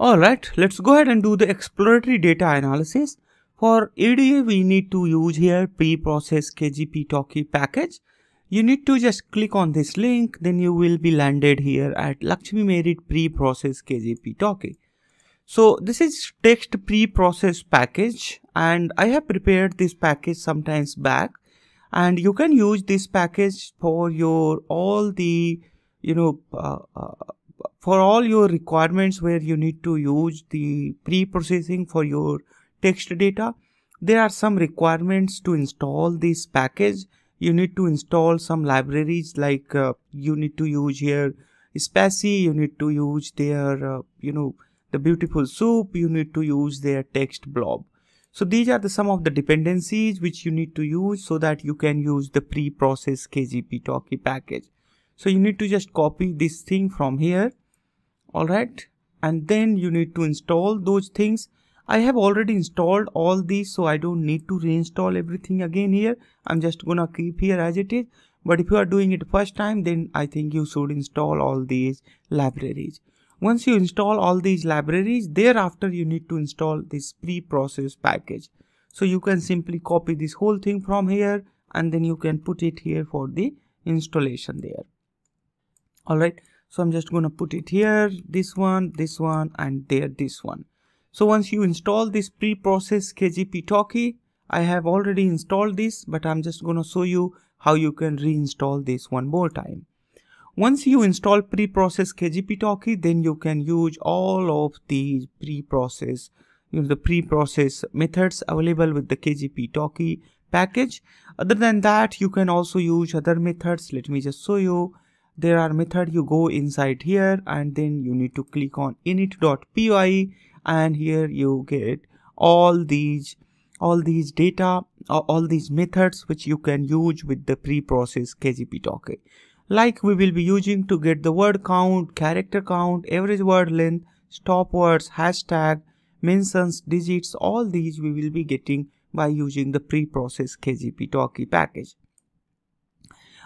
Alright, let's go ahead and do the exploratory data analysis. For EDA, we need to use here pre-process KGP Talkie package. You need to just click on this link, then you will be landed here at Lakshmi Merit pre-process KGP Talkie. So this is text pre-process package and I have prepared this package sometimes back and you can use this package for your all the you know uh, uh, for all your requirements where you need to use the pre-processing for your text data there are some requirements to install this package. You need to install some libraries like uh, you need to use here SpaCy you need to use their uh, you know the beautiful soup you need to use their text blob. So these are the some of the dependencies which you need to use so that you can use the pre-process kgp talkie package. So you need to just copy this thing from here alright? And then you need to install those things. I have already installed all these so I don't need to reinstall everything again here. I'm just gonna keep here as it is. But if you are doing it first time then I think you should install all these libraries. Once you install all these libraries thereafter you need to install this pre-process package. So you can simply copy this whole thing from here and then you can put it here for the installation there. All right so i'm just gonna put it here this one this one and there this one. So once you install this pre-process kgp talkie i have already installed this but i'm just gonna show you how you can reinstall this one more time. Once you install pre-process kgp talkie then you can use all of these pre-process you know the pre-process methods available with the kgp talkie package. Other than that you can also use other methods. Let me just show you there are method. You go inside here and then you need to click on init.py and here you get all these all these data all these methods which you can use with the pre-process kgp talkie like we will be using to get the word count character count average word length stop words hashtag mentions digits all these we will be getting by using the pre-process kgp talkie package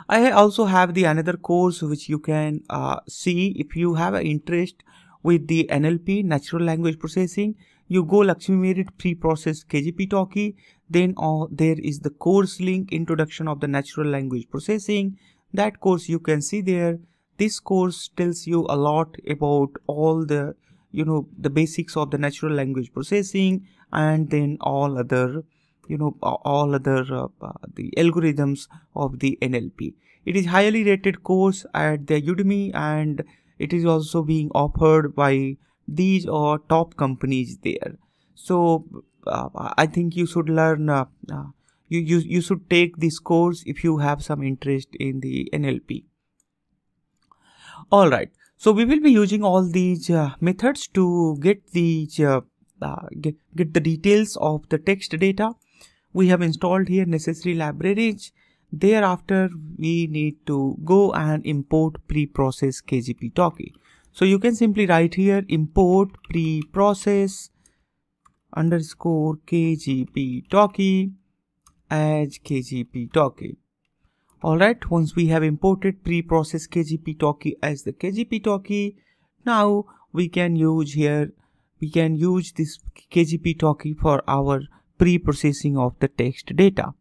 I also have the another course which you can uh, see. If you have an interest with the NLP natural language processing you go Lakshmi Merit pre-process KGP Talkie. Then uh, there is the course link introduction of the natural language processing. That course you can see there. This course tells you a lot about all the you know the basics of the natural language processing and then all other you know all other uh, uh, the algorithms of the NLP. It is highly rated course at the Udemy and it is also being offered by these or top companies there. So uh, I think you should learn uh, uh, you, you you should take this course if you have some interest in the NLP. All right. So we will be using all these uh, methods to get these get, get the details of the text data we have installed here necessary libraries. Thereafter we need to go and import pre-process kgp talkie so you can simply write here import pre-process underscore kgp talkie as kgp talkie alright once we have imported pre-process kgp talkie as the kgp talkie now we can use here we can use this kgp talkie for our pre-processing of the text data.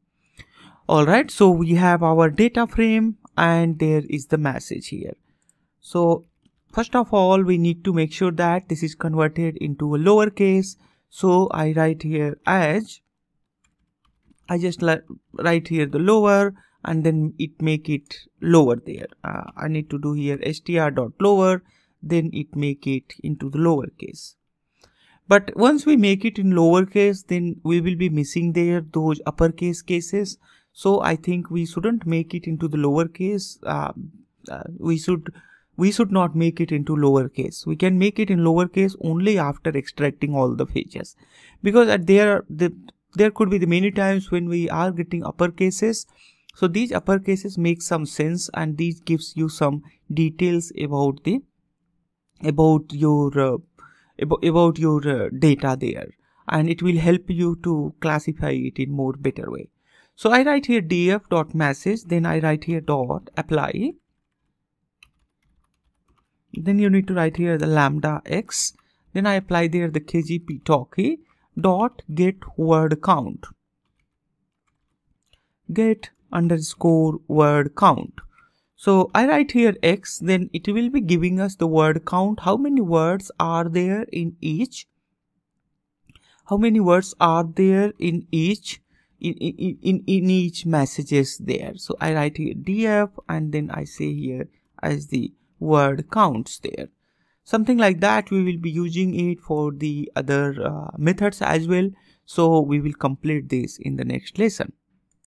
All right so we have our data frame and there is the message here. So first of all we need to make sure that this is converted into a lowercase. So i write here as i just write here the lower and then it make it lower there. Uh, i need to do here str dot lower then it make it into the lowercase but once we make it in lowercase then we will be missing there those uppercase cases. So i think we shouldn't make it into the lowercase uh, uh, we should we should not make it into lowercase we can make it in lowercase only after extracting all the features because at there the there could be the many times when we are getting upper cases. So these upper cases make some sense and these gives you some details about the about your uh, about your uh, data there and it will help you to classify it in more better way. So i write here df dot message then i write here dot apply. Then you need to write here the lambda x. Then I apply there the KGP talkie dot get word count. Get underscore word count so I write here x then it will be giving us the word count. How many words are there in each? How many words are there in each in, in, in, in each messages there? So I write here df and then I say here as the word counts there. Something like that we will be using it for the other uh, methods as well. So we will complete this in the next lesson